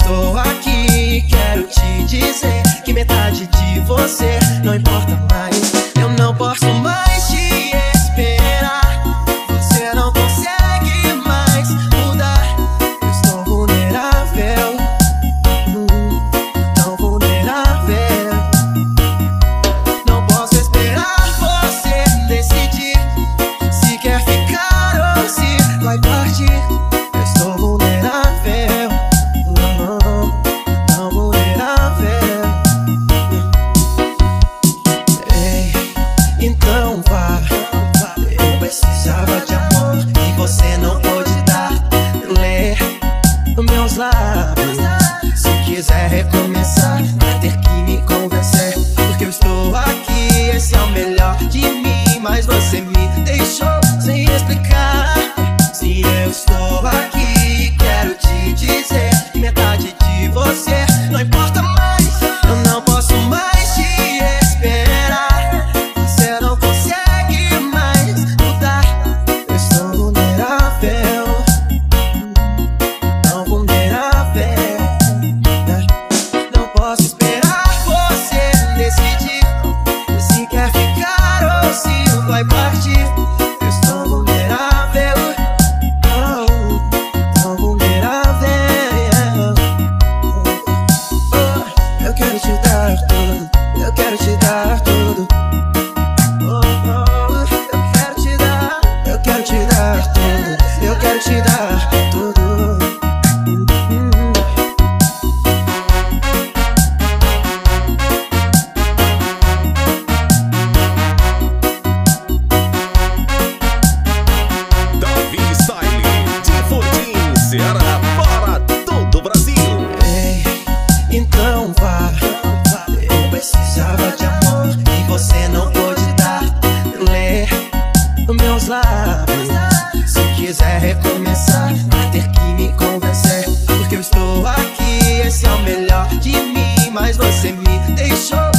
estou aqui, quero te dizer que metade de você não importa mais. Eu não posso mais te esperar. Você não consegue mais mudar. Eu estou vulnerável. Tão vulnerável. Não posso esperar você decidir se quer ficar ou se vai partir. Lábios. Se quiser recomeçar, vai ter que me convencer. Porque eu estou aqui, esse é o melhor de mim. Mas você me quero te dar meus lábios. Se quiser recomeçar, vai ter que me convencer. Porque eu estou aqui, esse é o melhor de mim. Mas você me deixou